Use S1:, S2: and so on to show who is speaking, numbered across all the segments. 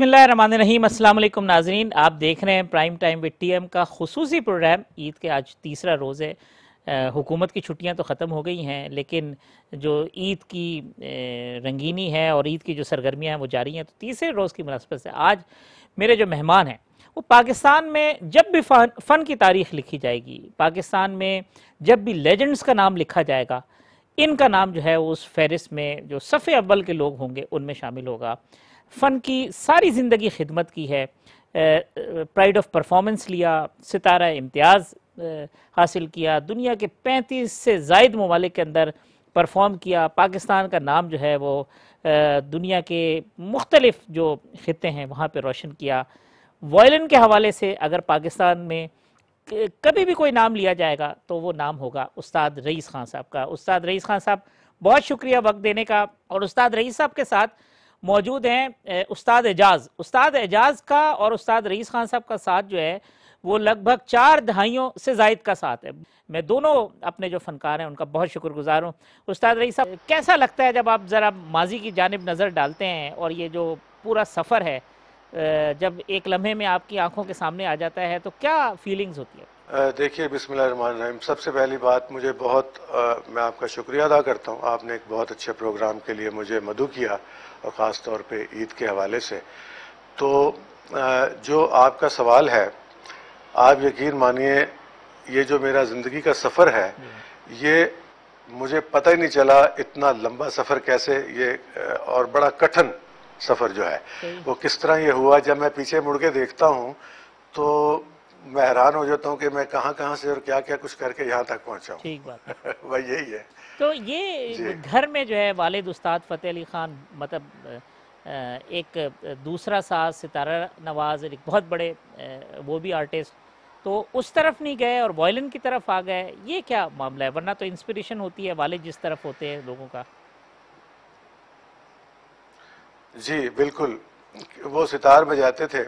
S1: बिसमीम अस्सलाम नाजरीन। आप देख रहे हैं prime time with T M का खसूसी प्रोग्राम। ईद के आज तीसरा रोज़ है। हुकूमत की छुट्टियाँ तो ख़त्म हो गई हैं, लेकिन जो ईद की रंगीनी है और ईद की जो सरगर्मियाँ हैं, वो जारी हैं तो तीसरे रोज़ की मुनासबत से आज मेरे जो मेहमान हैं, वो पाकिस्तान में जब भी फ़न फ़न की तारीख लिखी जाएगी, पाकिस्तान में जब भी लेजेंड्स का नाम लिखा जाएगा, इनका नाम जो है उस फहरिस्त में जो सफ़े अव्वल के लोग होंगे, उनमें शामिल होगा। फ़न की सारी ज़िंदगी खिदमत की है। प्राइड ऑफ़ परफॉर्मेंस लिया, सितारा इम्तियाज़ हासिल किया, दुनिया के 35 से जायद ममालिक के अंदर परफॉर्म किया। पाकिस्तान का नाम जो है वो दुनिया के मुख्तलिफ़ जो ख़त्े हैं वहाँ पर रोशन किया। वायलिन के हवाले से अगर पाकिस्तान में कभी भी कोई नाम लिया जाएगा तो वो नाम होगा उस्ताद रईस खान साहब का। उस्ताद रईस खान साहब, बहुत शुक्रिया वक्त देने का। और उस्ताद रईस साहब के साथ मौजूद हैं उस्ताद एजाज। उस्ताद एजाज का और उस्ताद रईस खान साहब का साथ जो है, वो लगभग चार दहाइयों से जायद का साथ है। मैं दोनों अपने जो फनकार हैं, उनका बहुत शुक्रगुजार हूँ। उस्ताद रईस साहब, कैसा लगता है जब आप ज़रा माजी की जानब नज़र डालते हैं और ये जो पूरा सफ़र है जब एक लम्हे में आपकी आँखों के सामने आ जाता है तो क्या फीलिंग्स होती
S2: है? देखिए बिस्मिल्लाहिर्रहमानिर्रहीम। सबसे पहली बात मुझे बहुत आ, मैं आपका शुक्रिया अदा करता हूँ। आपने एक बहुत अच्छे प्रोग्राम के लिए मुझे मधु किया और ख़ास तौर पे ईद के हवाले से। तो आ, जो आपका सवाल है आप यकीन मानिए ये जो मेरा ज़िंदगी का सफ़र है ये मुझे पता ही नहीं चला इतना लंबा सफ़र कैसे ये और बड़ा कठिन सफ़र जो है। वो किस तरह ये हुआ जब मैं पीछे मुड़ के देखता हूँ तो मैं हैरान हो जाता हूँ कि मैं कहाँ कहाँ से और क्या क्या कुछ करके यहाँ तक पहुँचा हूँ।
S1: ठीक बात
S2: वही यही है।
S1: तो ये घर में जो है वालिद उस्ताद फ़तेह अली ख़ान मतलब एक दूसरा साज सितारा नवाज़ एक बहुत बड़े वो भी आर्टिस्ट तो उस तरफ़ नहीं गए और वॉयलिन की तरफ़ आ गए। ये क्या मामला है? वरना तो इंस्पिरेशन होती है वालिद जिस तरफ़ होते हैं लोगों का।
S2: जी बिल्कुल। वो सितार बजाते थे।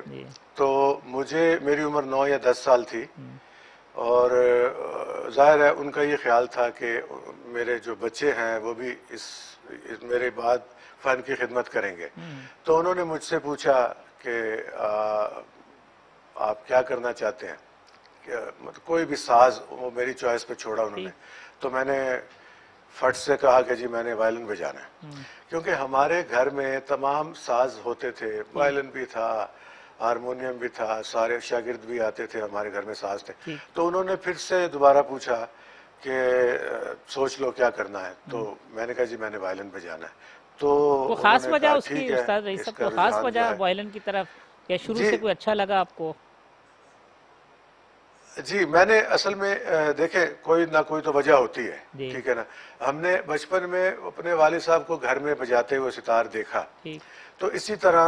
S2: तो मुझे मेरी उम्र नौ या दस साल थी हम्म। और ज़ाहिर है उनका ये ख्याल था कि मेरे जो बच्चे हैं वो भी इस, इस मेरे बाद फ़न की खिदमत करेंगे हम्म। तो उन्होंने मुझसे पूछा कि आप क्या करना चाहते हैं मतलब कोई भी साज वो मेरी चॉइस पे छोड़ा उन्होंने तो मैंने फट से कहा कि जी मैंने वायलिन बजाना है हम्म। क्योंकि हमारे घर में तमाम साज होते थे वायलिन भी था हारमोनियम भी था सारे शागिर्द भी आते थे हमारे घर में साज थे तो उन्होंने फिर से दोबारा पूछा कि सोच लो क्या करना है? तो हम्म। मैंने कहा जी मैंने वायलिन बजाना है। तो
S1: खास वजह उसकी उस्ताद साहब को खास वजह वायलिन की तरफ़ या शुरू से कोई अच्छा लगा आपको?
S2: जी मैंने असल में देखे कोई ना कोई तो वजह होती है ठीक है ना? हमने बचपन में अपने वाले साहब को घर में बजाते हुए सितार देखा। तो इसी तरह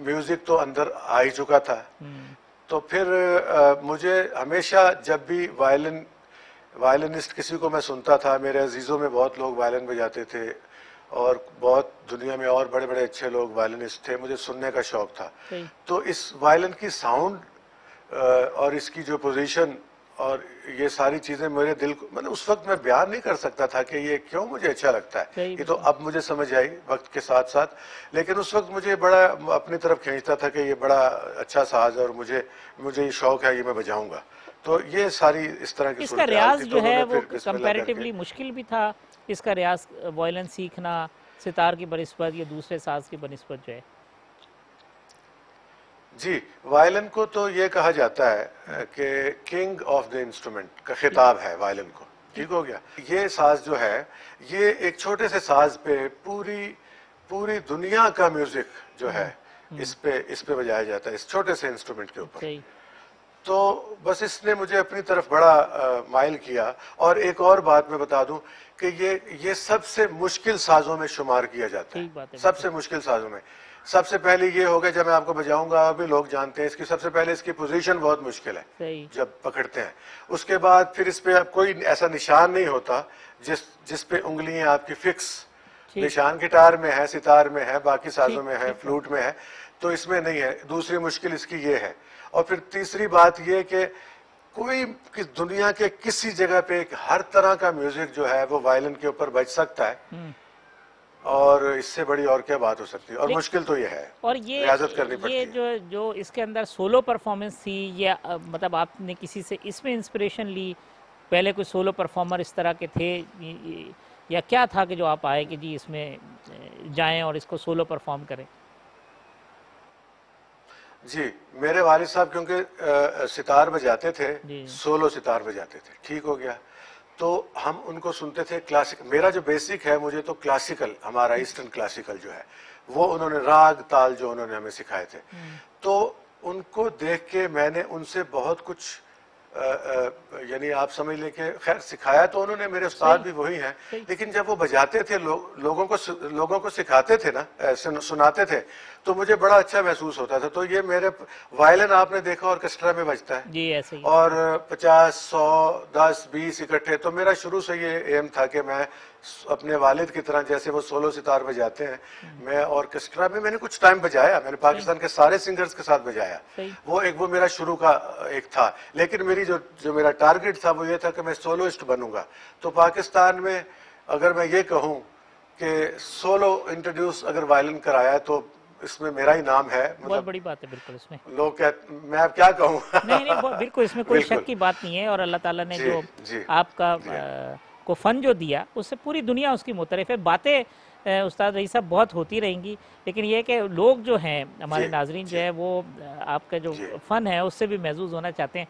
S2: म्यूज़िक तो अंदर आ ही चुका था। हम्म। तो फिर आ, मुझे हमेशा जब भी वायलिन वायलिनिस्ट किसी को मैं सुनता था मेरे अजीज़ों में बहुत लोग वायलिन बजाते थे और बहुत दुनिया में और बड़े बड़े अच्छे लोग वायलिनिस्ट थे मुझे सुनने का शौक था। तो इस वायलिन की साउंड और इसकी जो पोजीशन और ये सारी चीज़ें मेरे दिल को मैंने उस वक्त मैं बयान नहीं कर सकता था कि ये क्यों मुझे अच्छा लगता है। ये तो अब मुझे समझ आई वक्त के साथ साथ लेकिन उस वक्त मुझे बड़ा अपनी तरफ़ खींचता था कि ये बड़ा अच्छा साज है और मुझे मुझे ये शौक है ये मैं बजाऊँगा। तो ये सारी इस तरह की
S1: इसका रियाज जो तो है वो कंपैरेटिवली मुश्किल भी था। इसका रियाज वॉयलेंस सीखना सितार की बनस्बत या दूसरे साज की बनस्बत जो है।
S2: जी वायलिन को तो ये कहा जाता है कि किंग ऑफ़ द इंस्ट्रूमेंट का खिताब है वायलिन को। ठीक हो गया? ये साज जो है ये एक छोटे से साज पे पूरी पूरी दुनिया का म्यूज़िक जो है हम्म। इस पे इस पे बजाया जाता है इस छोटे से इंस्ट्रूमेंट के ऊपर। तो बस इसने मुझे अपनी तरफ़ बड़ा आ, माइल किया। और एक और बात मैं बता दूँ कि ये ये सबसे मुश्किल साजों में शुमार किया जाता है। सबसे मुश्किल साजों में। सबसे पहले ये होगा जब मैं आपको बजाऊँगा अभी लोग जानते हैं इसकी सबसे पहले इसकी पोजीशन बहुत मुश्किल है जब पकड़ते हैं। उसके बाद फिर इस पे आप कोई ऐसा निशान नहीं होता जिस जिस पे उंगलियाँ आपकी फिक्स निशान गिटार में है सितार में है बाकी साजों में है फ्लूट में है तो इसमें नहीं है। दूसरी मुश्किल इसकी ये है। और फिर तीसरी बात ये कि कोई कि दुनिया के किसी जगह पे हर तरह का म्यूज़िक जो है वो वायलिन के ऊपर बज सकता है। हम्म। और इससे बड़ी और क्या बात हो सकती है? और मुश्किल तो ये है।
S1: और ये
S2: रियाजत करनी पड़ती
S1: ये जो जो इसके अंदर सोलो परफॉर्मेंस थी या मतलब आपने किसी से इसमें इंस्पिरेशन ली? पहले कोई सोलो परफॉर्मर इस तरह के थे ये- क्या था कि जो आप आए कि जी इसमें जाएँ और इसको सोलो परफॉर्म करें?
S2: जी मेरे वालिद साहब क्योंकि सितार बजाते थे सोलो सितार बजाते थे। ठीक हो गया। तो हम उनको सुनते थे क्लासिक मेरा जो बेसिक है मुझे तो क्लासिकल हमारा ईस्टर्न क्लासिकल जो है वो उन्होंने राग ताल जो उन्होंने हमें सिखाए थे। तो उनको देख के मैंने उनसे बहुत कुछ यानी आप समझ लें कि खैर सिखाया तो उन्होंने मेरे उस्ताद भी वही हैं लेकिन जब वो बजाते थे लो, लोगों को लोगों को सिखाते थे ना सुन, सुनाते थे तो मुझे बड़ा अच्छा महसूस होता था। तो ये मेरे वायलिन आपने देखा ऑर्केस्ट्रा में बजता है।
S1: जी ऐसे ही।
S2: और पचास सौ दस बीस इकट्ठे तो मेरा शुरू से ये एम था कि मैं अपने वालिद की तरह जैसे वो सोलो सितार बजाते हैं। मैं ऑर्केस्ट्रा में मैंने कुछ टाइम बजाया। मैंने पाकिस्तान के सारे सिंगर्स के साथ बजाया। वो एक वो मेरा शुरू का एक था। लेकिन मेरी जो जो मेरा टारगेट था वो ये था कि मैं सोलोइस्ट बनूँगा। तो पाकिस्तान में अगर मैं ये कहूँ कि सोलो इंट्रोड्यूस अगर वायलिन कराया तो इसमें मेरा ही नाम है। मतलब बहुत
S1: बड़ी बात है बिल्कुल इसमें।
S2: लोग कह मैं अब क्या कहूँ?
S1: नहीं नहीं बिल्कुल इसमें कोई। शक की बात नहीं है और अल्लाह ताला ने
S2: जी,
S1: जो
S2: जी,
S1: आपका अ, को फन जो दिया उससे पूरी दुनिया उसकी मुतरफ है। बातें उस्ताद रही साहब बहुत होती रहेंगी। लेकिन यह कि लोग जो हैं हमारे
S2: नाजरन
S1: नाजरीन जो। है वो आपका जो। फन है उससे भी महजूज होना चाहते हैं।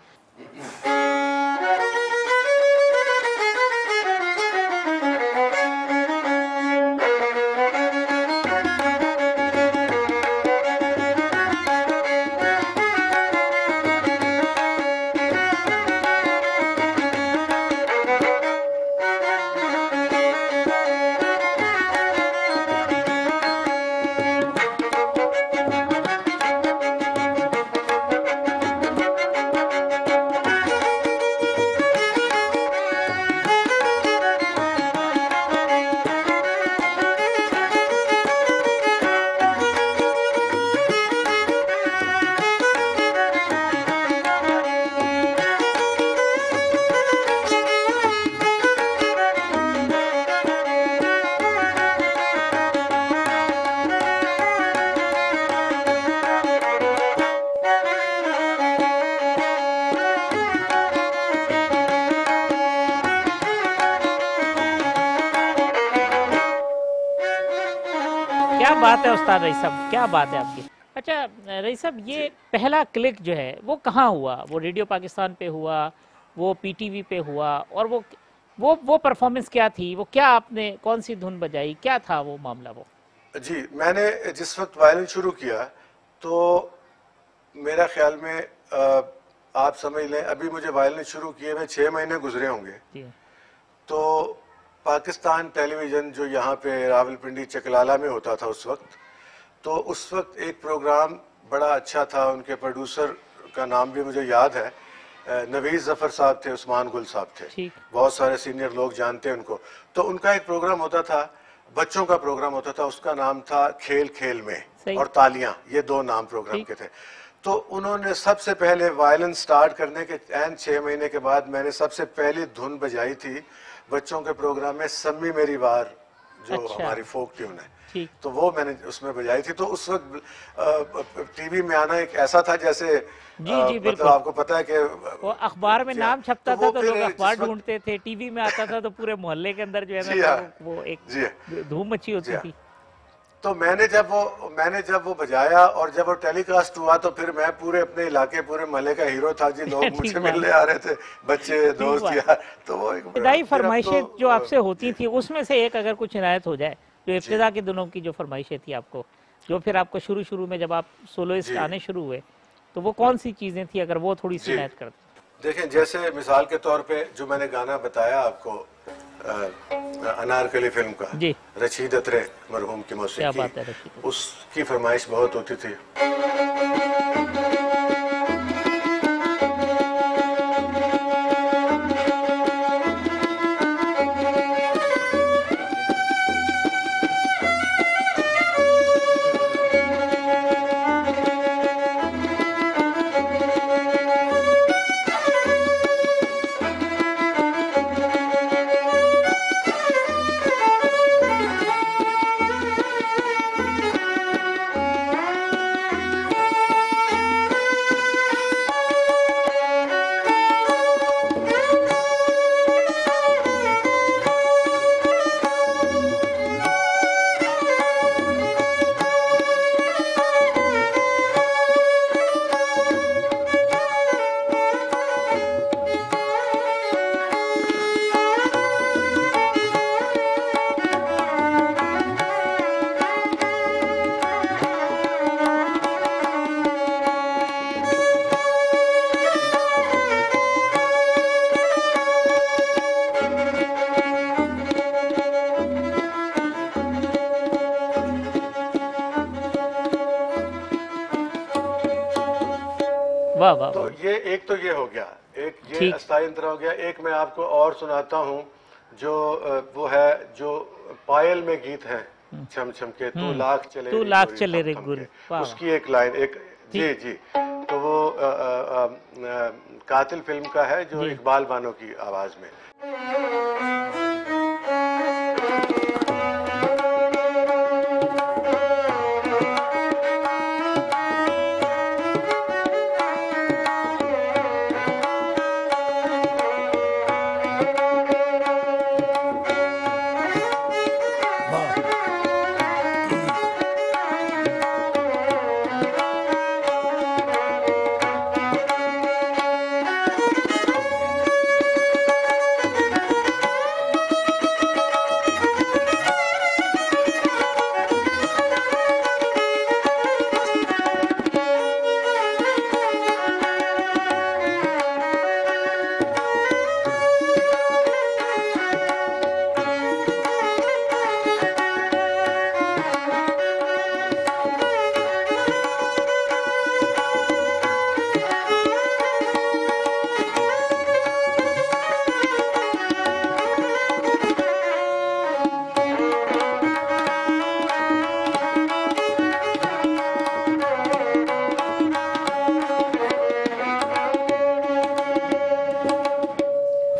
S1: क्या बात है उस्ताद रईस साहब? क्या बात है आपकी? अच्छा रईस साहब ये पहला क्लिक जो है वो कहाँ हुआ? वो रेडियो पाकिस्तान पे हुआ वो पीटीवी पे हुआ और वो वो वो परफॉर्मेंस क्या थी? वो क्या आपने कौन सी धुन बजाई? क्या था वो मामला वो?
S2: जी मैंने जिस वक्त वायलिन शुरू किया तो मेरा ख्याल में आप समझ लें अभी मुझे वायलिन शुरू किए में छः महीने गुजरे होंगे। तो पाकिस्तान टेलीविज़न जो यहाँ पे रावलपिंडी चकलाला में होता था उस वक्त तो उस वक्त एक प्रोग्राम बड़ा अच्छा था उनके प्रोड्यूसर का नाम भी मुझे याद है नवीज़ जफ़र साहब थे उस्मान गुल साहब थे। बहुत सारे सीनियर लोग जानते हैं उनको। तो उनका एक प्रोग्राम होता था बच्चों का प्रोग्राम होता था उसका नाम था खेल खेल में और तालियाँ ये दो नाम प्रोग्राम के थे। तो उन्होंने सबसे पहले वायलिन स्टार्ट करने के एन छः महीने के बाद मैंने सबसे पहली धुन बजाई थी बच्चों के प्रोग्राम में सम्मी मेरी बार जो
S1: अच्छा।
S2: हमारी फोक ट्यून है तो वो मैंने उसमें बजाई थी तो उस वक्त टीवी में आना एक ऐसा था जैसे
S1: जी, जी,
S2: मतलब
S1: बिल्कुल।
S2: आपको पता है कि
S1: वो अखबार में
S2: हाँ,
S1: नाम छपता
S2: तो
S1: था तो लोग अखबार ढूंढते थे टीवी में आता था तो पूरे मोहल्ले के अंदर जो है ना
S2: हाँ।
S1: वो एक धूम मची होती
S2: हाँ।
S1: थी
S2: तो मैंने जब वो मैंने जब वो बजाया और जब वो टेलीकास्ट हुआ तो फिर मैं पूरे अपने इलाके पूरे महल्ले का हीरो था जी लोग मुझे मिलने आ रहे थे बच्चे दोस्त। यार तो वो एक
S1: इब्तदाई फरमाइशें
S2: तो,
S1: जो आपसे होती थी उसमें से एक अगर कुछ इनायत हो जाए जो इब्तदा के दिनों की जो फरमाइशें थी आपको जो फिर आपको शुरू शुरू में जब आप सोलोइस्ट आने शुरू हुए तो वो कौन सी चीज़ें थी अगर वो थोड़ी सी इनायत कर दें।
S2: देखें जैसे मिसाल के तौर पे जो मैंने गाना बताया आपको अनारकली फ़िल्म का। रशीद अतरे मरहूम की
S1: मौसी
S2: मौसीकी उसकी फरमाइश बहुत होती थी ये अस्थाई अंतरा हो गया एक मैं आपको और सुनाता हूँ जो वो है जो पायल में गीत है छम छम के तू लाख चले
S1: तू लाख चले रे गोरी।
S2: उसकी एक लाइन एक जी। जी तो वो आ, आ, आ, कातिल फ़िल्म का है जो। इकबाल बानो की आवाज़ में।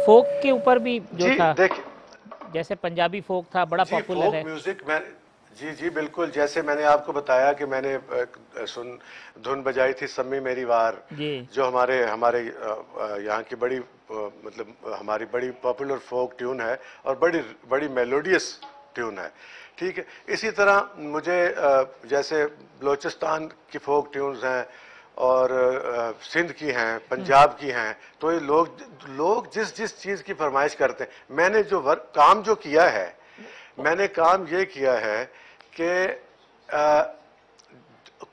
S1: फोक के ऊपर भी जो
S2: जी
S1: था
S2: देखिए।
S1: जैसे पंजाबी फोक था बड़ा पॉपुलर है।
S2: म्यूज़िक मैं जी जी बिल्कुल जैसे मैंने आपको बताया कि मैंने सुन धुन बजाई थी सम्मी मेरी वार
S1: जो।
S2: हमारे हमारे यहाँ की बड़ी मतलब हमारी बड़ी पॉपुलर फोक ट्यून है और बड़ी बड़ी मेलोडियस ट्यून है ठीक है। इसी तरह मुझे जैसे बलोचिस्तान की फोक ट्यून्स हैं और सिंध की हैं पंजाब की हैं तो ये लोग लोग जिस जिस चीज़ की फरमाइश करते हैं मैंने जो वर्क काम जो किया है मैंने काम ये किया है कि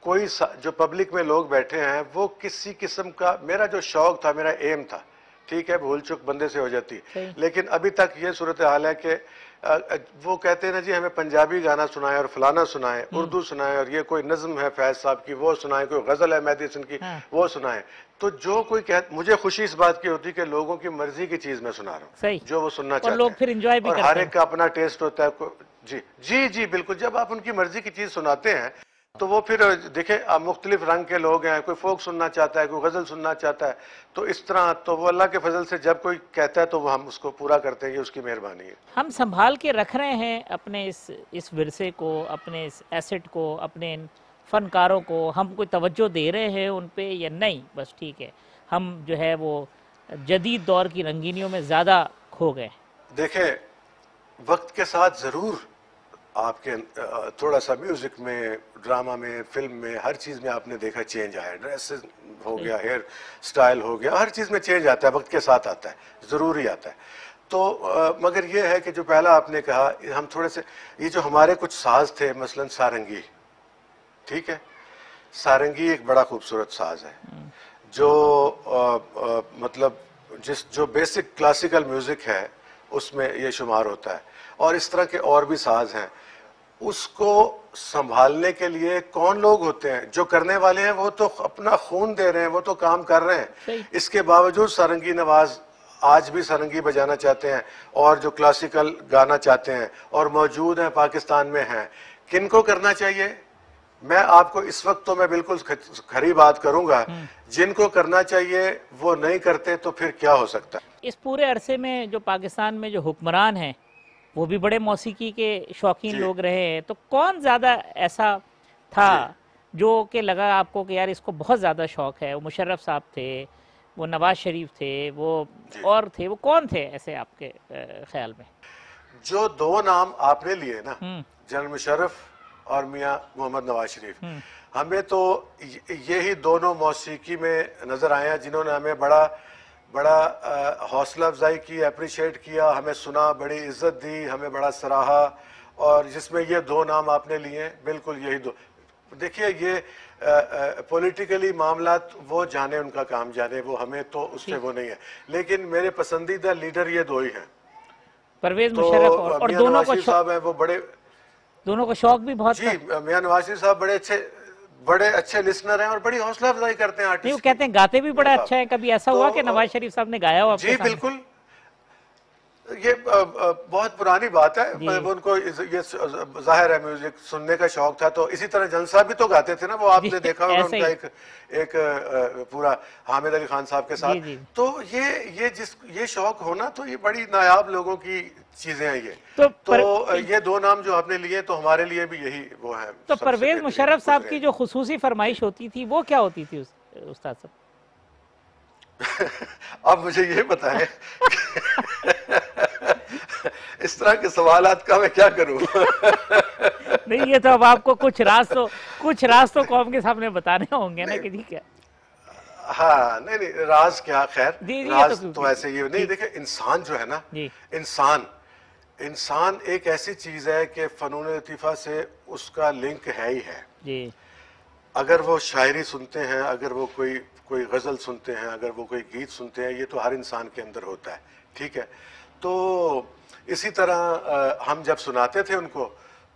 S2: कोई जो पब्लिक में लोग बैठे हैं वो किसी किस्म का मेरा जो शौक था मेरा एम था ठीक है भूल चुक बंदे से हो जाती। है लेकिन अभी तक ये सूरत हाल है कि वो कहते हैं ना जी हमें पंजाबी गाना सुनाए और फलाना सुनाए उर्दू सुनाए और ये कोई नज्म है फैज साहब की वो सुनाए कोई गज़ल है मेहदी सिंह की
S1: हाँ।
S2: वो सुनाए तो जो कोई कह मुझे खुशी इस बात की होती है कि लोगों की मर्ज़ी की चीज़ मैं सुना रहा हूँ जो वो सुनना
S1: चाहिए
S2: चाहते
S1: लोग। फिर enjoy भी
S2: और हर एक का अपना टेस्ट होता है जी जी जी बिल्कुल जब आप उनकी मर्ज़ी की चीज़ सुनाते हैं तो वो फिर देखे आप मुख्तलिफ़ रंग के लोग हैं कोई फोक सुनना चाहता है कोई गज़ल सुनना चाहता है तो इस तरह तो वो अल्लाह के फजल से जब कोई कहता है तो वो हम उसको पूरा करते हैं ये उसकी मेहरबानी है।
S1: हम संभाल के रख रहे हैं अपने इस इस विरसे को अपने इस एसेट को अपने इन फनकारों को हम कोई तवज्जो दे रहे हैं उन पे या नहीं बस ठीक है। हम जो है वो जदीद दौर की रंगीनियों में ज़्यादा खो गए
S2: देखें वक्त के साथ ज़रूर आपके थोड़ा सा म्यूज़िक में ड्रामा में फ़िल्म में हर चीज़ में आपने देखा चेंज आया ड्रेस हो गया हेयर स्टाइल हो गया हर चीज़ में चेंज आता है वक्त के साथ आता है ज़रूरी आता है। तो अ, मगर ये है कि जो पहला आपने कहा हम थोड़े से ये जो हमारे कुछ साज थे मसलन सारंगी ठीक है? सारंगी एक बड़ा खूबसूरत साज है। जो अ, अ, मतलब जिस जो बेसिक क्लासिकल म्यूज़िक है उसमें ये शुमार होता है। और इस तरह के और भी साज हैं। उसको संभालने के लिए कौन लोग होते हैं? जो करने वाले हैं वो तो अपना खून दे रहे हैं वो तो काम कर रहे हैं। इसके बावजूद सारंगी नवाज़ आज भी सारंगी बजाना चाहते हैं और जो क्लासिकल गाना चाहते हैं और मौजूद हैं पाकिस्तान में हैं। किनको करना चाहिए? मैं आपको इस वक्त तो मैं बिल्कुल खरी बात करूँगा। जिनको करना चाहिए वो नहीं करते तो फिर क्या हो सकता है?
S1: इस पूरे अरसे में जो पाकिस्तान में जो हुक्मरान हैं वो भी बड़े मौसीकी के शौकीन लोग रहे हैं। तो कौन ज़्यादा ऐसा था जो। कि लगा आपको कि यार इसको बहुत ज़्यादा शौक है? वो मुशर्रफ साहब थे वो नवाज़ शरीफ थे वो और थे वो कौन थे ऐसे आपके ख्याल में?
S2: जो दो नाम आपने लिए ना
S1: हम्म।
S2: जनरल मुशर्रफ और मियाँ मोहम्मद नवाज़ शरीफ। हमें तो यही दोनों मौसीकी में नज़र आए हैं जिन्होंने हमें बड़ा बड़ा हौसला अफजाई की अप्रिशिएट किया हमें सुना बड़ी इज़्ज़त दी हमें बड़ा सराहा और जिसमें ये दो नाम आपने लिए बिल्कुल यही दो। देखिए ये पॉलिटिकली मामला वो जाने उनका काम जाने वो हमें तो उससे वो नहीं है। लेकिन मेरे पसंदीदा लीडर ये दो ही हैं।
S1: परवेज
S2: तो
S1: मुशर्रफ और, और दोनों को शौक
S2: साहब हैं वो बड़े
S1: दोनों को शौक भी बहुत
S2: जी मियाँ नवाज़ शरीफ साहब बड़े अच्छे बड़े अच्छे लिसनर हैं और बड़ी हौसला अफजाई करते हैं आर्टिस्ट
S1: कहते हैं गाते भी बड़ा अच्छा है कभी ऐसा
S2: तो, हुआ
S1: कि नवाज़ शरीफ साहब ने गाया हो
S2: जी बिल्कुल। ये बहुत पुरानी बात है। मतलब उनको ये ज़ाहिर है म्यूज़िक सुनने का शौक था तो इसी तरह जलसा भी तो गाते थे ना वो आपने देखा होगा उनका एक एक पूरा हामिद अली खान साहब के साथ।
S1: जी, जी।
S2: तो ये ये जिस ये शौक होना तो ये बड़ी नायाब लोगों की चीज़ें हैं ये।
S1: तो
S2: तो, ये दो नाम जो आपने लिए तो हमारे लिए भी यही वो है।
S1: तो परवेज मुशर्रफ साहब की जो खसूसी फरमाइश होती थी वो क्या होती थी उस्ताद साहब?
S2: अब मुझे ये बताएँ इस तरह के सवाल का मैं क्या करूँ?
S1: नहीं ये तो अब आपको कुछ राज तो कुछ रास्तों कौम के सामने बताने होंगे ना कि जी क्या?
S2: हाँ नहीं नहीं राज क्या? खैर
S1: ये
S2: राज
S1: तो-
S2: तो, ऐसे ही नहीं देखिए इंसान जो है ना इंसान इंसान एक ऐसी चीज़ है कि फनून लतीफ़ा से उसका लिंक है ही है।
S1: जी।
S2: अगर वो शायरी सुनते हैं अगर वो कोई कोई गज़ल सुनते हैं अगर वो कोई गीत सुनते हैं ये तो हर इंसान के अंदर होता है ठीक है? तो इसी तरह हम जब सुनाते थे उनको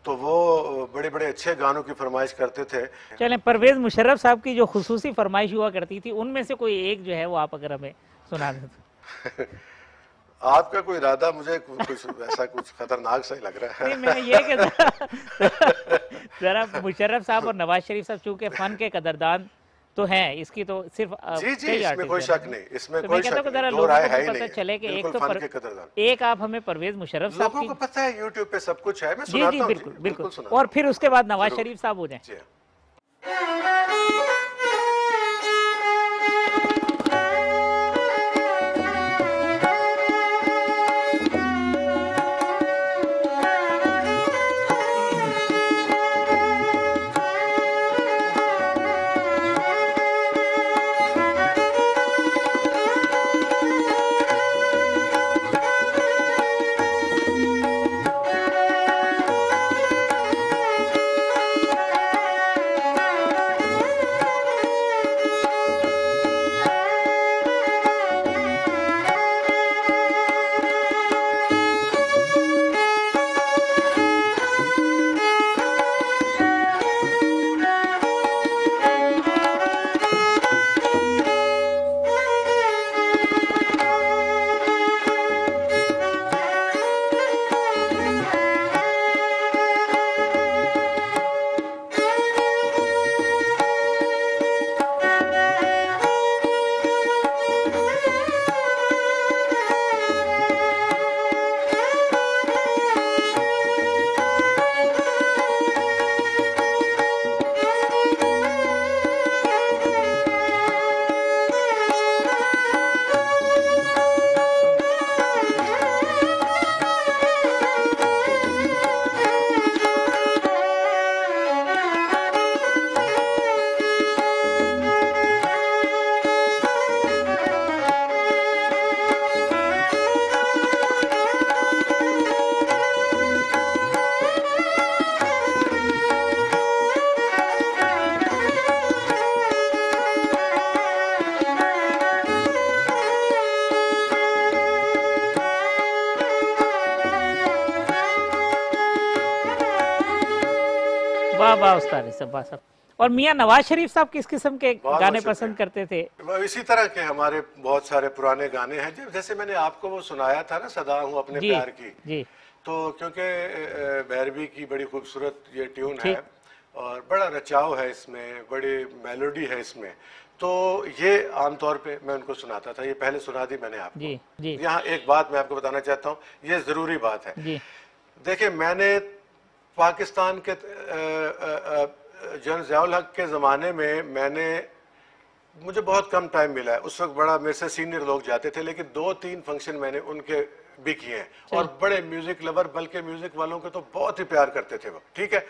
S2: तो वो बड़े बड़े अच्छे गानों की फरमाइश करते थे।
S1: चलें परवेज मुशर्रफ साहब की जो खसूसी फरमाइश हुआ करती थी उनमें से कोई एक जो है वो आप अगर हमें सुना दें तो।
S2: आपका कोई इरादा मुझे कुछ ऐसा कुछ खतरनाक सा ही लग रहा है।
S1: नहीं मैं ये कि जरा- जरा मुशर्रफ साहब और नवाज़ शरीफ साहब चूँकि फन के कदरदान तो है इसकी तो सिर्फ़
S2: जी जी इसमें कोई शक नहीं इसमें
S1: तो
S2: कोई शक
S1: जरा
S2: नहीं दो
S1: लोगों
S2: राय
S1: को
S2: है ही
S1: पता
S2: नहीं
S1: चले कि एक तो पर,
S2: के
S1: एक आप हमें परवेज मुशरफ साहब
S2: लोगों
S1: को
S2: पता है यूट्यूब पे सब कुछ है मैं
S1: जी जी बिल्कुल बिल्कुल। और फिर उसके बाद नवाज़ शरीफ साहब हो जाए।
S2: जी हाँ।
S1: वाह वाह सब। वाह और मियाँ नवाज़ शरीफ साहब किस किस्म के गाने पसंद करते थे?
S2: इसी तरह के हमारे बहुत सारे पुराने गाने हैं। जैसे मैंने आपको वो सुनाया था ना सदा हूँ अपने
S1: जी
S2: प्यार की
S1: जी।
S2: तो क्योंकि भैरवी की बड़ी खूबसूरत ये ट्यून है और बड़ा रचाव है इसमें बड़ी मेलोडी है इसमें। तो ये आमतौर पे मैं उनको सुनाता था ये पहले सुना दी मैंने आपको।
S1: जी जी।
S2: यहाँ एक बात मैं आपको बताना चाहता हूँ ये ज़रूरी बात है। देखिए मैंने पाकिस्तान के जन जयाउल हक के ज़माने में मैंने मुझे बहुत कम टाइम मिला है। उस वक्त बड़ा मेरे से सीनियर लोग जाते थे लेकिन दो तीन फ़ंक्शन मैंने उनके भी किए हैं। और बड़े म्यूज़िक लवर बल्कि म्यूज़िक वालों को तो बहुत ही प्यार करते थे वो ठीक है?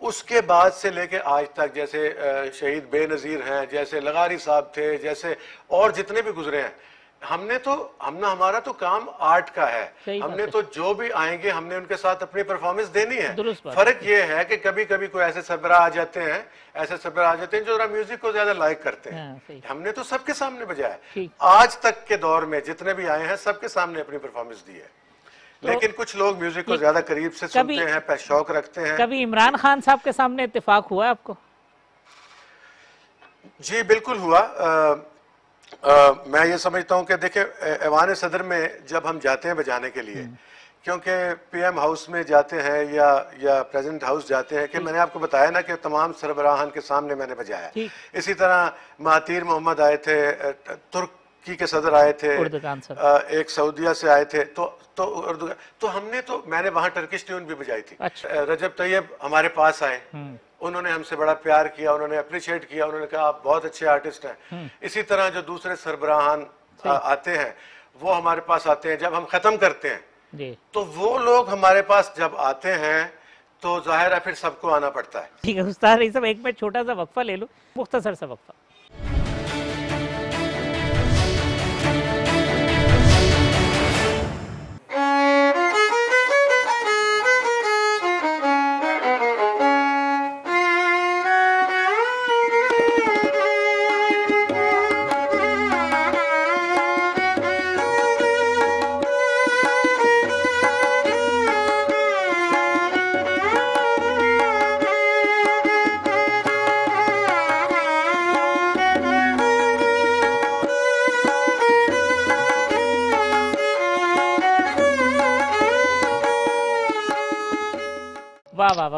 S2: उसके बाद से लेके आज तक जैसे शहीद बेनज़ीर हैं जैसे लगारी साहब थे जैसे और जितने भी गुजरे हैं हमने तो हमने हमारा तो काम आर्ट का है। हमने। तो जो भी आएँगे हमने उनके साथ अपनी परफॉर्मेंस देनी है। फ़र्क ये है कि कभी कभी कोई ऐसे सरबरा आ जाते हैं ऐसे सरबरा आ जाते हैं जो जरा म्यूज़िक को ज़्यादा लाइक करते हैं।
S1: हाँ,
S2: हमने तो सबके सामने बजाया। आज तक के दौर में जितने भी आए हैं सबके सामने अपनी परफॉर्मेंस दी है। लेकिन कुछ लोग म्यूज़िक को ज़्यादा करीब से सुनते हैं शौक रखते हैं।
S1: कभी इमरान खान साहब के सामने इतफाक हुआ आपको?
S2: जी बिल्कुल हुआ। आ, मैं ये समझता हूँ कि देखिए ऐवान सदर में जब हम जाते हैं बजाने के लिए क्योंकि पीएम हाउस में जाते हैं या या प्रेसिडेंट हाउस जाते हैं कि मैंने आपको बताया ना कि तमाम सरबराहान के सामने मैंने बजाया। इसी तरह महातीर मोहम्मद आए थे तुर्की के सदर आए थे एक सऊदिया से आए थे तो तो उर्दू तो हमने तो मैंने वहाँ टर्किश ट्यून भी बजाई थी। अच्छा। रजब तैयब हमारे पास आए। हम्म। उन्होंने हमसे बड़ा प्यार किया उन्होंने अप्रिशिएट किया उन्होंने कहा आप बहुत अच्छे आर्टिस्ट हैं। हम्म। इसी तरह जो दूसरे सरबराहान आते हैं वो हमारे पास आते हैं। जब हम खत्म करते हैं तो वो लोग हमारे पास जब आते हैं तो ज़ाहिर है फिर सबको आना पड़ता है।
S1: ठीक है उस्ताद सब एक मिनट छोटा सा वक्फा ले लो। मुख्तसर सा वक्फा।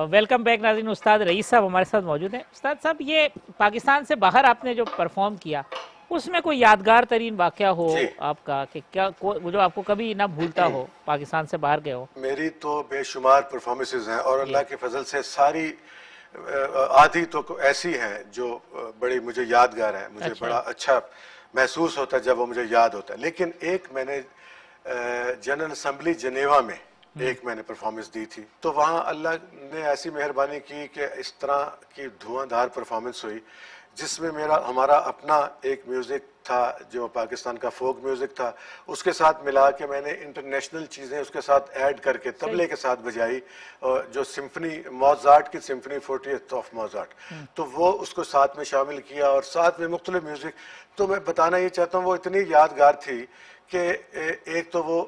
S1: वेलकम बैक नाजिन उस्ताद रईस साहब हमारे साथ मौजूद हैं। उस्ताद साहब ये पाकिस्तान से बाहर आपने जो परफॉर्म किया उसमें कोई यादगार तरीन वाक़ हो आपका कि क्या को, जो आपको कभी ना भूलता हो पाकिस्तान से बाहर गए हो?
S2: मेरी तो बेशुमार परफॉर्मेंसेज हैं और अल्लाह के फजल से सारी आधी तो ऐसी हैं जो बड़ी मुझे यादगार है। मुझे अच्छा। बड़ा अच्छा महसूस होता है जब वो मुझे याद होता है। लेकिन एक मैंने जनरल असम्बली जनेवा में एक मैंने परफॉर्मेंस दी थी। तो वहाँ अल्लाह ने ऐसी मेहरबानी की कि इस तरह की धुआंधार परफॉर्मेंस हुई जिसमें मेरा हमारा अपना एक म्यूज़िक था जो पाकिस्तान का फोक म्यूज़िक था उसके साथ मिला के मैंने इंटरनेशनल चीज़ें उसके साथ ऐड करके तबले के साथ बजाई और जो सिम्फनी मोजार्ट की सिम्फनी फोर्टी ऑफ़ मोजार्ट तो वो उसको साथ में शामिल किया और साथ में मुख्तलिफ़ म्यूज़िक तो मैं बताना ये चाहता हूँ वो इतनी यादगार थी कि एक तो वो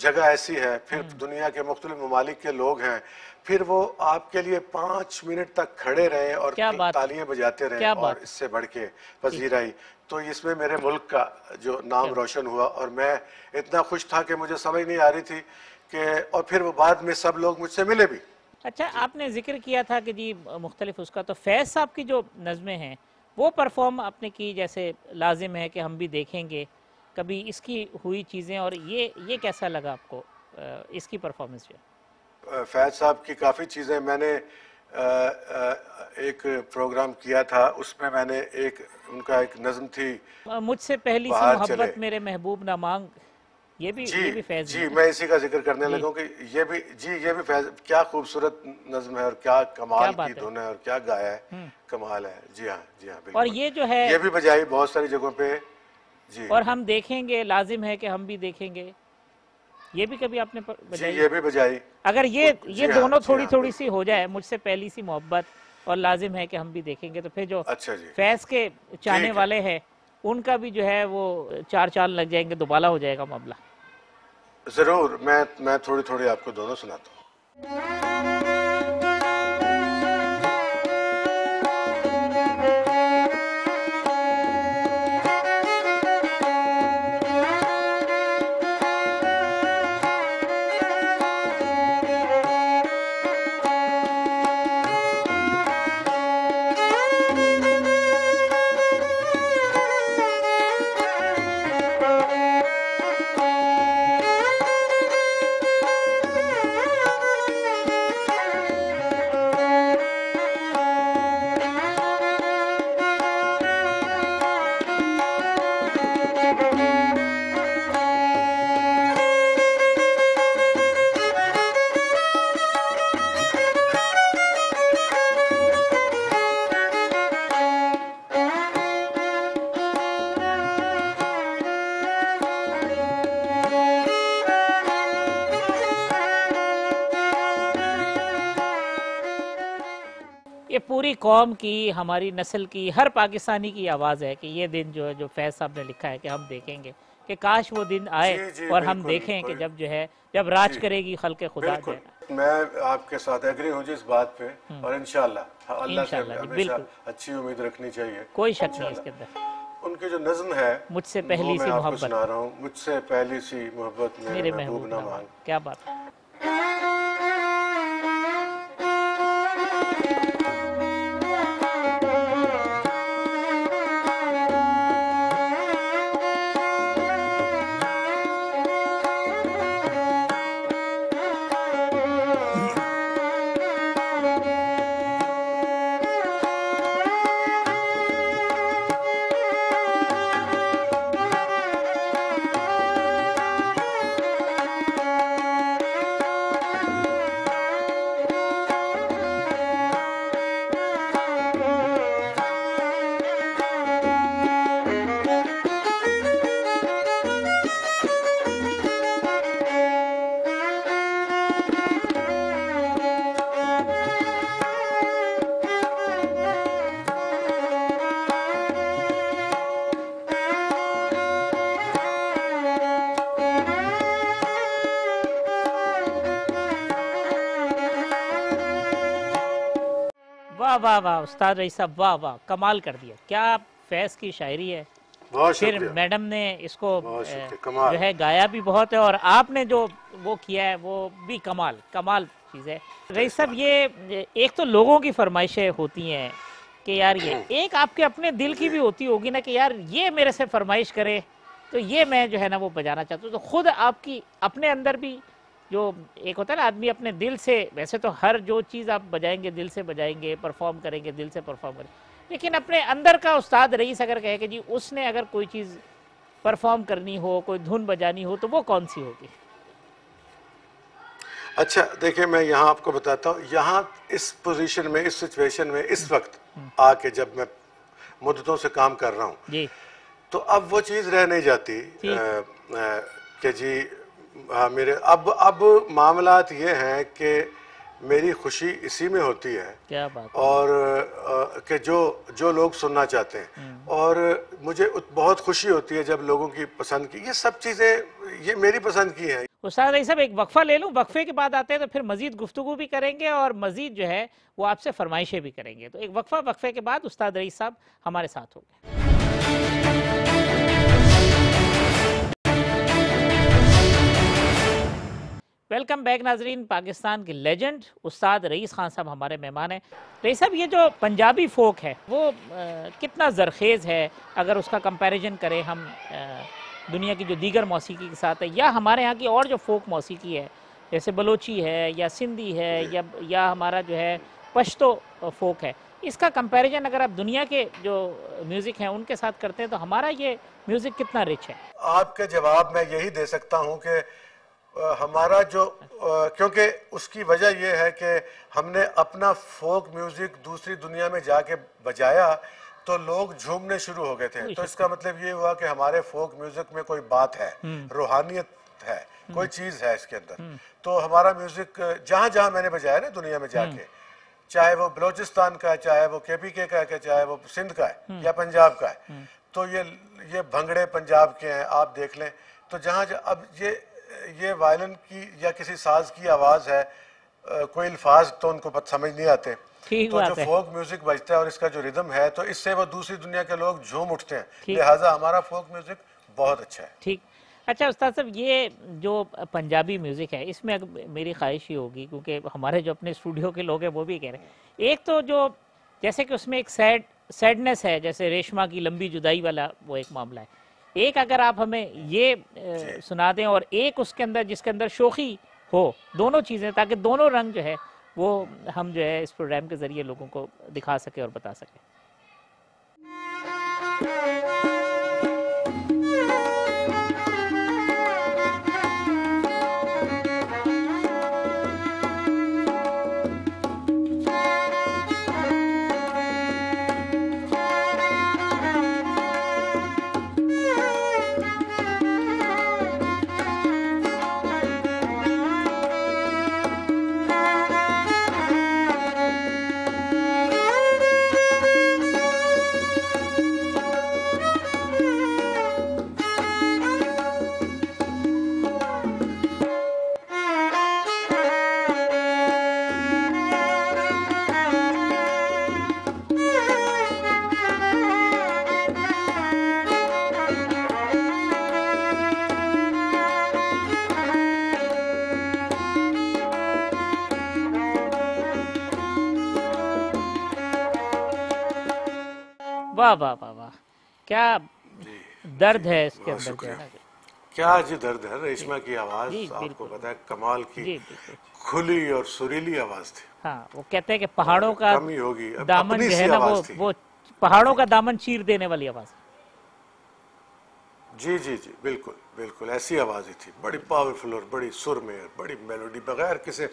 S2: जगह ऐसी है फिर हम्म। दुनिया के मुख्तलिफ़ ममालिक के लोग हैं फिर वो आपके लिए पाँच मिनट तक खड़े रहे और तालियाँ बजाते रहे और इससे बढ़ के पजीर आई। तो इसमें मेरे मुल्क का जो नाम रोशन हुआ और मैं इतना खुश था कि मुझे समझ नहीं आ रही थी कि और फिर वो बाद में सब लोग मुझसे मिले भी।
S1: अच्छा आपने ज़िक्र किया था कि जी मुख्तलिफ़ उसका तो फैज़ साहब की जो नज़में हैं वो परफॉर्म आपने की जैसे लाजिम है कि हम भी देखेंगे कभी इसकी हुई चीज़ें और ये ये कैसा लगा आपको इसकी परफॉर्मेंस
S2: जो फैज साहब की काफ़ी चीज़ें मैंने एक प्रोग्राम किया था उसमें मैंने एक उनका एक नज्म थी।
S1: मुझसे पहली सी मोहब्बत मेरे महबूब ना मांग ये भी
S2: जी,
S1: ये भी फैज
S2: जी मैं इसी का ज़िक्र करने लगा कि ये भी जी ये भी फैज क्या खूबसूरत नज्म है और क्या कमाल क्या की धुन है और क्या गाया है। हम्म। कमाल है। जी हाँ जी हाँ
S1: और ये जो है
S2: ये भी बजाई बहुत सारी जगहों पे।
S1: और हम देखेंगे लाजिम है कि हम भी देखेंगे। ये भी कभी आपने
S2: बजाई? ये भी बजाई।
S1: अगर ये ये हाँ, दोनों थोड़ी हाँ, थोड़ी सी हो जाए मुझसे पहली सी मोहब्बत और लाजिम है कि हम भी देखेंगे तो फिर जो
S2: अच्छा जी।
S1: फैज के चाहने वाले हैं उनका भी जो है वो चार चाल लग जाएँगे दोबाला हो जाएगा मामला।
S2: ज़रूर मैं मैं थोड़ी थोड़ी आपको दोनों सुनाता हूँ।
S1: कौम की हमारी नस्ल की हर पाकिस्तानी की आवाज़ है कि ये दिन जो है जो फैज साहब ने लिखा है कि हम देखेंगे कि काश वो दिन आए
S2: जी, जी,
S1: और हम देखें कि जब जो है जब राज करेगी खल के खुदा जो है
S2: मैं आपके साथ एग्री हूँ जिस बात पे और अल्लाह से हमेशा
S1: बिल्कुल।
S2: अच्छी उम्मीद रखनी चाहिए।
S1: कोई शक नहीं इसके अंदर।
S2: उनकी जो नज्म है
S1: मुझसे पहली सी मोहब्बत।
S2: सुना रहा हूँ। मुझसे पहली सी मोहब्बत
S1: मेरे महबूब
S2: ना मांग
S1: क्या बात है। वाह वाह उस्ताद रईस साहब वाह वाह कमाल कर दिया। क्या फैज की शायरी है?
S2: बहुत
S1: फिर मैडम ने इसको। जो है गाया भी बहुत है और आपने जो वो किया है वो भी कमाल कमाल चीज़ है। रईस साहब ये एक तो लोगों की फरमाइशें होती हैं कि यार ये एक आपके अपने दिल की भी होती होगी ना कि यार ये मेरे से फरमाइश करे तो ये मैं जो है ना वो बजाना चाहता हूँ। तो खुद आपकी अपने अंदर भी जो एक होता है ना आदमी अपने दिल से वैसे तो हर जो चीज़ आप बजाएँगे दिल से बजाएँगे परफॉर्म करेंगे दिल से परफॉर्म करेंगे लेकिन अपने अंदर का उस्ताद रईस अगर कहे कि जी उसने अगर कोई चीज़ परफॉर्म करनी हो कोई धुन बजानी हो तो वो कौन सी होगी?
S2: अच्छा देखिए मैं यहाँ आपको बताता हूँ यहाँ इस पोजीशन में इस सिचुएशन में इस वक्त आके जब मैं मुद्दतों से काम कर रहा हूँ तो अब वो चीज़ रह नहीं जाती कि जी हाँ मेरे अब अब मामलात ये हैं कि मेरी खुशी इसी में होती है।
S1: क्या बात
S2: और अ, कि जो जो लोग सुनना चाहते हैं। और मुझे उत- बहुत खुशी होती है जब लोगों की पसंद की ये सब चीज़ें ये मेरी पसंद की है।
S1: उस्ताद रईस साहब एक वक्फा ले लूँ वक्फे के बाद आते हैं तो फिर मजीद गुफ्तु भी करेंगे और मजीद जो है वो आपसे फरमाइशें भी करेंगे। तो एक वक्फा वक्फे के बाद उस्ताद रईस साहब हमारे साथ होंगे। वेलकम बैक नाजरीन पाकिस्तान के लेजेंड उस्ताद रईस खान साहब हमारे मेहमान हैं। रईस साहब ये जो पंजाबी फोक है वो अ, कितना जरखेज़ है अगर उसका कंपैरिजन करें हम अ, दुनिया की जो दीगर मौसीकी के साथ है या हमारे यहाँ की और जो फोक मौसीकी है जैसे बलोची है या सिंधी है या या हमारा जो है पश्तो फोक है। इसका कंपैरिजन अगर आप दुनिया के जो म्यूज़िक हैं उनके साथ करते हैं तो हमारा ये म्यूज़िक कितना रिच है?
S2: आपके जवाब मैं यही दे सकता हूँ कि हमारा जो क्योंकि उसकी वजह यह है कि हमने अपना फोक म्यूज़िक दूसरी दुनिया में जाके बजाया तो लोग झूमने शुरू हो गए थे। तो इसका मतलब ये हुआ कि हमारे फोक म्यूज़िक में कोई बात है रूहानियत है कोई चीज़ है इसके अंदर। तो हमारा म्यूज़िक जहाँ जहाँ मैंने बजाया ना दुनिया में जाके चाहे वो बलोचिस्तान का है चाहे वो केपीके का है चाहे वो सिंध का है या पंजाब का है तो ये ये भंगड़े पंजाब के हैं आप देख लें। तो जहाँ अब ये ये वायलिन की या किसी साज की आवाज़ है कोई अल्फाज तो उनको समझ नहीं आते। तो जो फोक म्यूज़िक बजता है और इसका जो रिदम है तो इससे वो दूसरी दुनिया के लोग झूम उठते हैं। लिहाजा हमारा फोक म्यूज़िक बहुत अच्छा है।
S1: ठीक। अच्छा उस्ताद साहब ये जो पंजाबी म्यूज़िक है इसमें मेरी ख्वाहिश ही होगी क्योंकि हमारे जो अपने स्टूडियो के लोग हैं वो भी कह रहे हैं। एक तो जो जैसे कि उसमें एक सैड सैडनेस है जैसे रेशमा की लंबी जुदाई वाला वो एक मामला है। एक अगर आप हमें ये सुना दें और एक उसके अंदर, जिसके अंदर शोखी हो, दोनों चीज़ें, ताकि दोनों रंग जो है, वो हम जो है इस प्रोग्राम के ज़रिए लोगों को दिखा सके और बता सकें। क्या दर्द है इसके अंदर?
S2: क्या जी दर्द है? रेशमा की आवाज़ आपको पता है कमाल की खुली और सुरीली आवाज़ थी।
S1: हाँ वो कहते हैं कि पहाड़ों का
S2: कमी होगी
S1: दामन जो है ना वो वो पहाड़ों का दामन चीर देने वाली आवाज़।
S2: जी जी जी बिल्कुल बिल्कुल ऐसी आवाज़ ही थी। बड़ी पावरफुल और बड़ी सुर में और बड़ी मेलोडी बगैर किसी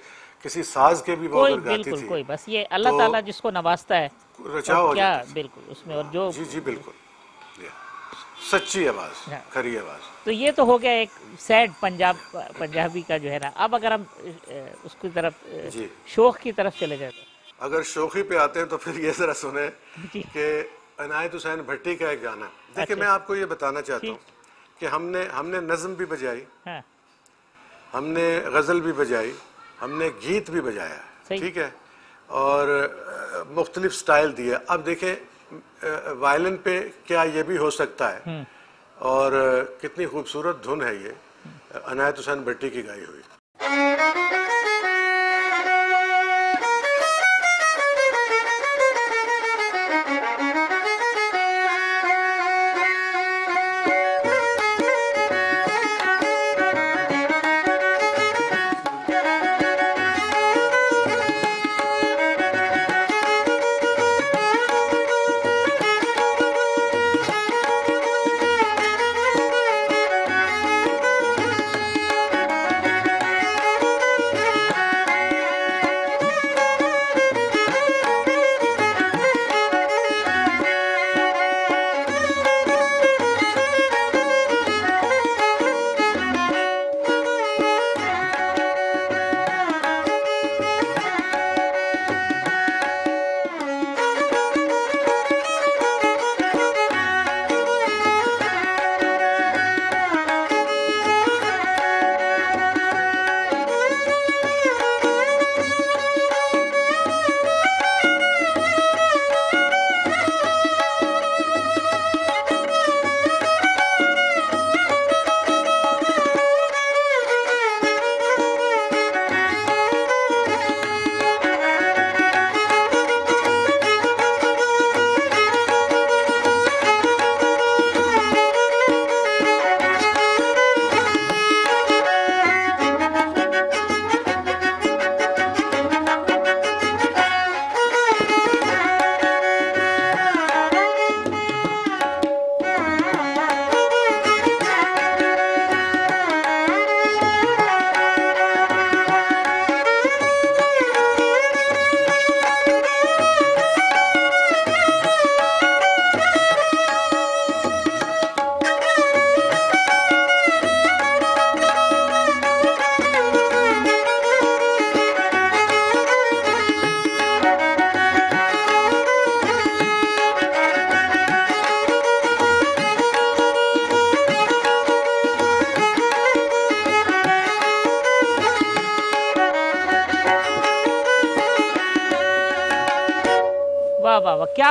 S2: किसी साज के भी
S1: कोई
S2: गाती
S1: बिल्कुल
S2: थी।
S1: कोई बस ये अल्लाह
S2: तो
S1: ताला जिसको नवाजता है और
S2: हो
S1: क्या बिल्कुल उसमें और जो
S2: जी जी बिल्कुल। सच्ची आवाज़
S1: हाँ।
S2: खरी आवाज़।
S1: तो ये तो हो गया एक सैड पंजाब पंजाबी का जो है ना। अब अगर हम उसकी तरफ़। शोक की तरफ़ चले जाए तो।
S2: अगर शोखी पे आते हैं तो फिर ये जरा सुने। कि अनायत हुसैन भट्टी का एक गाना। देखिए
S1: अच्छा।
S2: मैं आपको ये बताना चाहता हूँ कि हमने हमने नज्म भी बजाई
S1: हाँ।
S2: हमने गज़ल भी बजाई हमने गीत भी बजाया। ठीक है? और मुख्तलिफ़ स्टाइल दिए अब देखें वायलिन पे क्या ये भी हो सकता है? और कितनी खूबसूरत धुन है ये। अनायत हुसैन भट्टी की गाई हुई।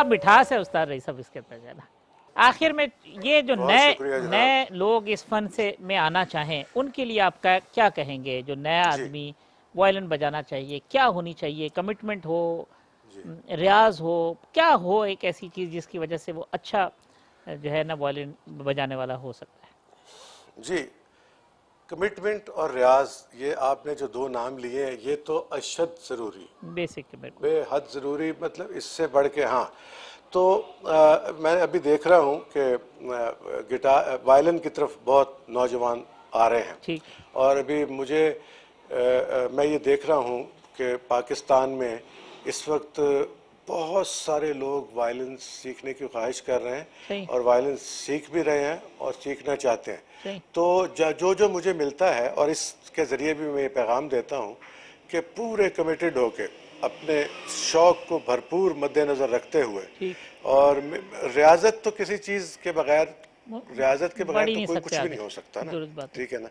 S1: क्या मिठास है उस्ताद रही सब इसके अंदर जो है ना आखिर में ये जो नए नए लोग इस फन से में आना चाहें उनके लिए आप क्या क्या कहेंगे? जो नया आदमी वायलिन बजाना चाहिए क्या होनी चाहिए? कमिटमेंट हो रियाज हो क्या हो एक ऐसी चीज़ जिसकी वजह से वो अच्छा जो है ना वायलिन बजाने वाला हो सकता है?
S2: जी कमिटमेंट और रियाज ये आपने जो दो नाम लिए हैं ये तो अशद ज़रूरी।
S1: बेसिक
S2: बेहद ज़रूरी मतलब इससे बढ़ के हाँ। तो आ, मैं अभी देख रहा हूँ कि गिटार वायलिन की तरफ़ बहुत नौजवान आ रहे हैं।
S1: ठीक।
S2: और अभी मुझे आ, मैं ये देख रहा हूँ कि पाकिस्तान में इस वक्त बहुत सारे लोग वायलेंस सीखने की ख्वाहिश कर रहे हैं और वायलेंस सीख भी रहे हैं और सीखना चाहते हैं। तो जो जो मुझे मिलता है और इसके ज़रिए भी मैं ये पैगाम देता हूँ कि पूरे कमिटेड होके अपने शौक को भरपूर मद्देनज़र रखते हुए और रियाजत तो किसी चीज़ के बगैर रियाजत के बगैर तो कोई कुछ भी नहीं हो सकता ना। ठीक है ना?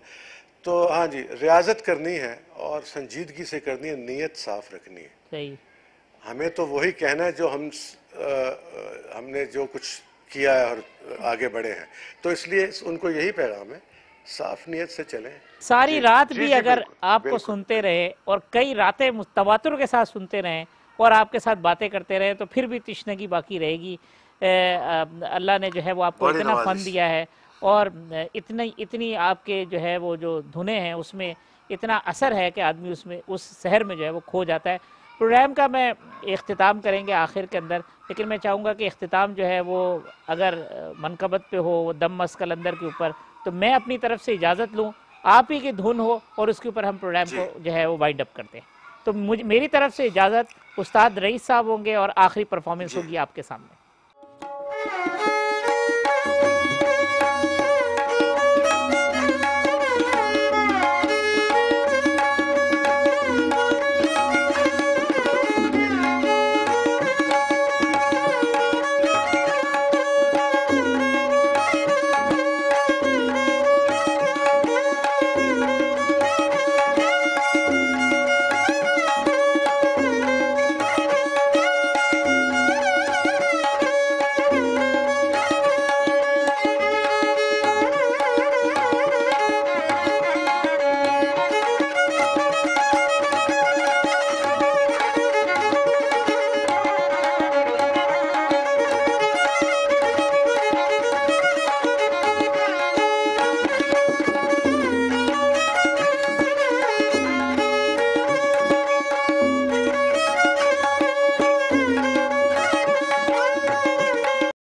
S2: तो हाँ जी रियाजत करनी है और संजीदगी से करनी है नीयत साफ़ रखनी है।
S1: सही।
S2: हमें तो वही कहना है जो हम अ, हमने जो कुछ किया है और आगे बढ़े हैं। तो इसलिए उनको यही पैगाम है साफ़ नीयत से चलें।
S1: सारी रात भी अगर आपको सुनते रहे और कई रातें मुस्तवातर के साथ सुनते रहें और आपके साथ बातें करते रहे तो फिर भी तिश्नगी बाकी रहेगी। अल्लाह ने जो है वो आपको इतना फन दिया है और इतनी इतनी आपके जो है वो जो धुने हैं उसमें इतना असर है कि आदमी उसमें उस शहर में जो है वो खो जाता है। प्रोग्राम का मैं अख्ताम करेंगे आखिर के अंदर लेकिन मैं चाहूँगा कि अख्ताम जो है वो अगर मनकबत पे हो वो दम मस्कल अंदर के ऊपर तो मैं अपनी तरफ़ से इजाज़त लूँ आप ही की धुन हो और उसके ऊपर हम प्रोग्राम को जो है वो वाइंड अप करते हैं। तो मुझे मेरी तरफ़ से इजाज़त उस्ताद रईस साहब होंगे और आखिरी परफॉर्मेंस होगी आपके सामने।